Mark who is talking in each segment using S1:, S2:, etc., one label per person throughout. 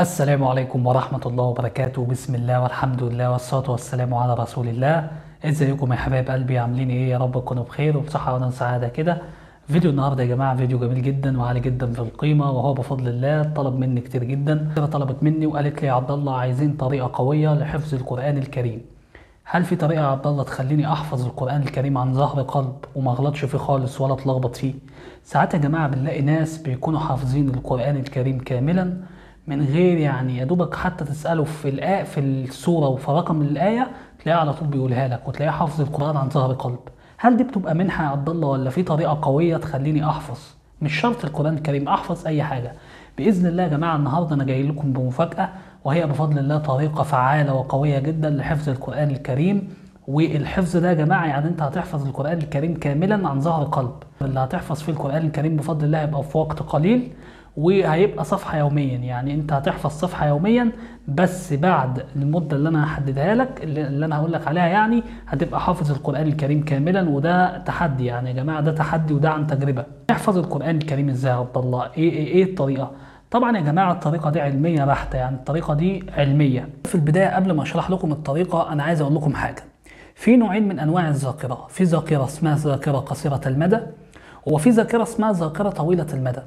S1: السلام عليكم ورحمة الله وبركاته. بسم الله والحمد لله والصلاة والسلام على رسول الله. إزيكم يا حبايب قلبي؟ عاملين إيه؟ يا رب تكونوا بخير وبصحة وسعادة كده. فيديو النهارده يا جماعة فيديو جميل جدا وعالي جدا في القيمة وهو بفضل الله. طلب مني كتير جدا. طلبت مني وقالت لي يا عبد الله عايزين طريقة قوية لحفظ القرآن الكريم. هل في طريقة يا عبد الله تخليني أحفظ القرآن الكريم عن ظهر قلب وما أغلطش فيه خالص ولا أتلخبط فيه؟ ساعات يا جماعة بنلاقي ناس بيكونوا حافظين القرآن الكريم كاملا من غير يعني يا دوبك حتى تسأله في الآية في السورة وفي رقم الآية تلاقيه على طول بيقولها لك وتلاقيه حافظ القرآن عن ظهر قلب. هل دي بتبقى منحة يا عبد الله ولا في طريقة قوية تخليني أحفظ؟ مش شرط القرآن الكريم أحفظ أي حاجة. بإذن الله يا جماعة النهاردة أنا جاي لكم بمفاجأة وهي بفضل الله طريقة فعالة وقوية جدا لحفظ القرآن الكريم والحفظ ده يا جماعة يعني أنت هتحفظ القرآن الكريم كاملا عن ظهر قلب اللي هتحفظ فيه القرآن الكريم بفضل الله هيبقى في وقت قليل وهيبقى صفحة يوميا. يعني أنت هتحفظ صفحة يوميا بس بعد المدة اللي أنا هحددها لك اللي أنا هقول لك عليها يعني هتبقى حافظ القرآن الكريم كاملا وده تحدي. يعني يا جماعة ده تحدي وده عن تجربة. تحفظ القرآن الكريم إزاي يا عبد الله؟ إيه إيه, إيه الطريقة؟ طبعا يا جماعة الطريقة دي علمية بحتة. يعني الطريقة دي علمية. في البداية قبل ما أشرح لكم الطريقة أنا عايز أقول لكم حاجة. في نوعين من أنواع الذاكرة. في ذاكرة اسمها ذاكرة قصيرة المدى وفي ذاكرة اسمها ذاكرة طويلة المدى.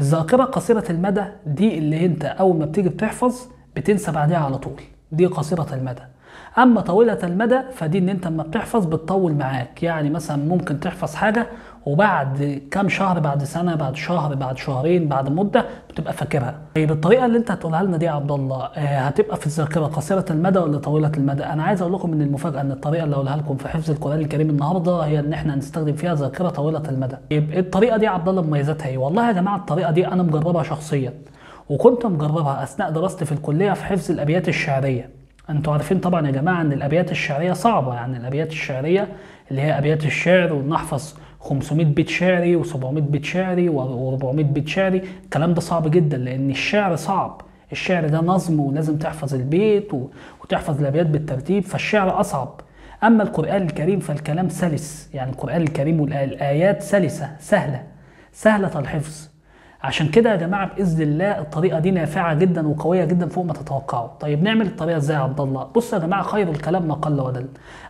S1: الذاكرة قصيرة المدى دي اللي انت أول ما بتيجي بتحفظ بتنسى بعدها على طول. دي قصيرة المدى. أما طويلة المدى فدي إن انت لما بتحفظ بتطول معاك. يعني مثلا ممكن تحفظ حاجة وبعد كام شهر بعد سنة بعد شهر بعد شهرين بعد مدة بتبقى فاكرها. طيب الطريقة اللي انت هتقولها لنا دي يا عبد الله آه هتبقى في الذاكرة قصيرة المدى ولا طويلة المدى؟ أنا عايز أقول لكم إن المفاجأة إن الطريقة اللي هقولها لكم في حفظ القرآن الكريم النهارده هي إن إحنا هنستخدم فيها ذاكرة طويلة المدى. طيب الطريقة دي يا عبد الله مميزاتها إيه؟ والله يا جماعة الطريقة دي أنا مجربها شخصيا وكنت مجربها أثناء دراستي في الكلية في حفظ الأبيات الشعرية. أنتوا عارفين طبعا يا جماعة إن الأبيات الشعرية صعبة يعني الأبيات الشعرية اللي هي أبيات الشعر ونحفظ 500 بيت شعري و700 بيت شعري و400 بيت شعري الكلام ده صعب جدا لأن الشعر صعب. الشعر ده نظم ولازم تحفظ البيت وتحفظ الأبيات بالترتيب فالشعر أصعب. أما القرآن الكريم فالكلام سلس يعني القرآن الكريم والايات سلسة سهلة سهلة الحفظ. عشان كده يا جماعة بإذن الله الطريقة دي نافعة جدا وقوية جدا فوق ما تتوقعوا طيب نعمل الطريقة إزاي يا عبد الله؟ بصوا يا جماعة خير الكلام ما قل ودل.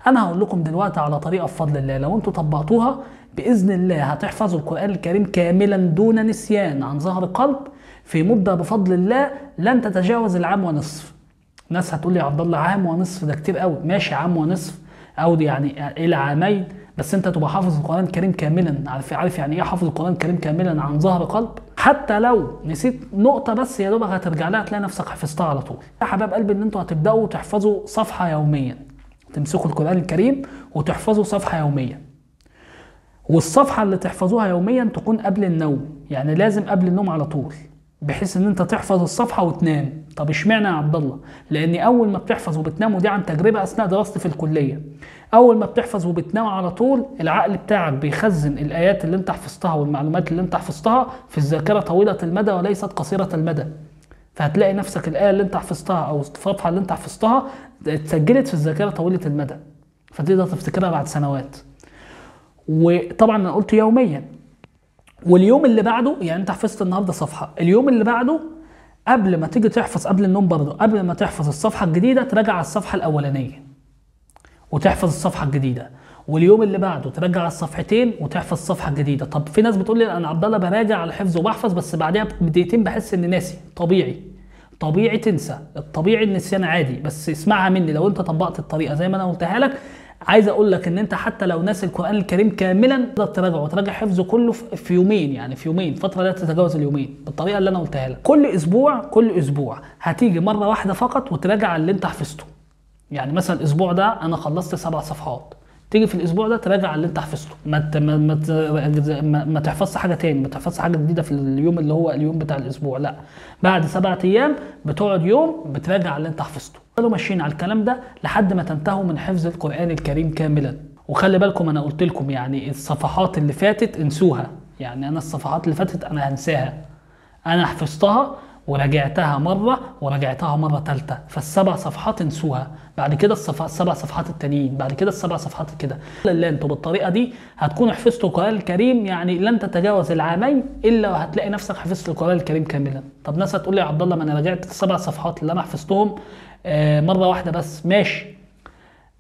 S1: أنا هقول لكم دلوقتي على طريقة بفضل الله. لو أنتوا طبقتوها بإذن الله هتحفظوا القرآن الكريم كاملا دون نسيان عن ظهر قلب. في مدة بفضل الله لن تتجاوز العام ونصف. ناس هتقول لي يا عبد الله عام ونصف ده كتير قوي. ماشي عام ونصف أو يعني إلى عامين. بس أنت تبقى حافظ القرآن الكريم كاملا. عارف عارف يعني إيه حافظ القرآن الكريم كاملا عن ظهر قلب؟ حتى لو نسيت نقطة بس يا دوبك هترجع لها تلاقي نفسك حفظتها على طول. يا حباب قلبي إن أنتوا هتبدأوا تحفظوا صفحة يوميا. تمسكوا القرآن الكريم وتحفظوا صفحة يوميا. والصفحة اللي تحفظوها يوميا تكون قبل النوم يعني لازم قبل النوم على طول. بحيث إن أنت تحفظ الصفحة وتنام. طب إشمعنى يا عبد الله؟ لأن أول ما بتحفظ وبتنام ودي عن تجربة أثناء دراستي في الكلية. أول ما بتحفظ وبتنام على طول العقل بتاعك بيخزن الآيات اللي أنت حفظتها والمعلومات اللي أنت حفظتها في الذاكرة طويلة المدى وليست قصيرة المدى. فهتلاقي نفسك الآية اللي أنت حفظتها أو الصفحة اللي أنت حفظتها اتسجلت في الذاكرة طويلة المدى. فتقدر تفتكرها بعد سنوات. وطبعا أنا قلت يوميا. واليوم اللي بعده يعني انت حفظت النهارده صفحة. اليوم اللي بعده قبل ما تيجي تحفظ قبل النوم برضه قبل ما تحفظ الصفحة الجديدة تراجع على الصفحة الأولانية وتحفظ الصفحة الجديدة. واليوم اللي بعده تراجع على الصفحتين وتحفظ الصفحة الجديدة. طب في ناس بتقول لي أنا عبد الله براجع على الحفظ وبحفظ بس بعدها بدقيقتين بحس إني ناسي. طبيعي. طبيعي تنسى. الطبيعي النسيان عادي بس اسمعها مني. لو أنت طبقت الطريقة زي ما أنا قلتها لك عايز أقول لك ان انت حتى لو ناسي القرآن الكريم كاملا تقدر تراجعه وتراجع حفظه كله في يومين يعني في يومين. فتره لا تتجاوز اليومين بالطريقة اللي أنا قلتها لك. كل أسبوع كل أسبوع هتيجي مرة واحدة فقط وتراجع اللي أنت حفظته. يعني مثلا الأسبوع ده أنا خلصت سبع صفحات. تيجي في الأسبوع ده تراجع اللي أنت حفظته. ما ما ما, ما تحفظش حاجة تاني ما تحفظش حاجة جديدة في اليوم اللي هو اليوم بتاع الأسبوع لا. بعد سبعة أيام بتقعد يوم بتراجع اللي أنت حفظته. فضلوا ماشيين على الكلام ده لحد ما تنتهوا من حفظ القرآن الكريم كاملا. وخلي بالكم أنا قلت لكم يعني الصفحات اللي فاتت انسوها. يعني أنا الصفحات اللي فاتت أنا هنساها. أنا حفظتها وراجعتها مرة وراجعتها مرة ثالثه فالسبع صفحات انسوها. بعد كده الصف... السبع صفحات التانيين. بعد كده السبع صفحات كده. لا أنتوا بالطريقة دي هتكونوا حفظتوا القرآن الكريم يعني لن تتجاوز العامين إلا وهتلاقي نفسك حفظت القرآن الكريم كاملا. طب ناس هتقول لي يا عبد الله ما أنا راجعت السبع صفحات اللي أنا حفظتهم آه مرة واحدة بس. ماشي.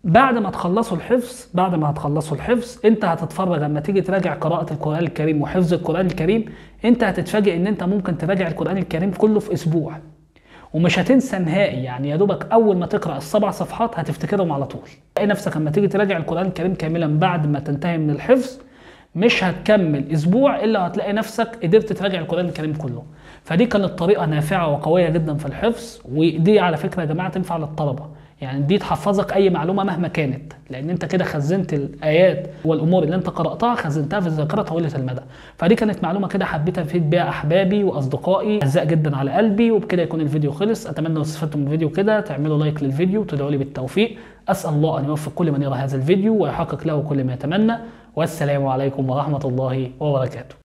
S1: بعد ما تخلصوا الحفظ بعد ما هتخلصوا الحفظ انت هتتفرج لما تيجي تراجع قراءة القرآن الكريم وحفظ القرآن الكريم انت هتتفاجئ ان انت ممكن تراجع القرآن الكريم كله في أسبوع. ومش هتنسى نهائي يعني يا دوبك أول ما تقرأ السبع صفحات هتفتكرهم على طول. تلاقي نفسك لما تيجي تراجع القرآن الكريم كاملا بعد ما تنتهي من الحفظ مش هتكمل أسبوع إلا هتلاقي نفسك قدرت تراجع القرآن الكريم كله. فدي كانت طريقة نافعة وقوية جدا في الحفظ ودي على فكرة يا جماعة تنفع للطلبة. يعني دي تحفظك أي معلومة مهما كانت لأن أنت كده خزنت الآيات والأمور اللي أنت قرأتها خزنتها في الذاكرة طويلة المدى. فدي كانت معلومة كده حبيت أفيد بيها أحبابي وأصدقائي. أعزاء جدا على قلبي وبكده يكون الفيديو خلص. أتمنى لو استفدتم من الفيديو كده تعملوا لايك للفيديو وتدعوا لي بالتوفيق. أسأل الله أن يوفق كل من يرى هذا الفيديو ويحقق له كل ما يتمنى. والسلام عليكم ورحمة الله وبركاته.